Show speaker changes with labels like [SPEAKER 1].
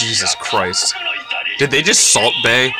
[SPEAKER 1] Jesus Christ. Did they just Salt bay?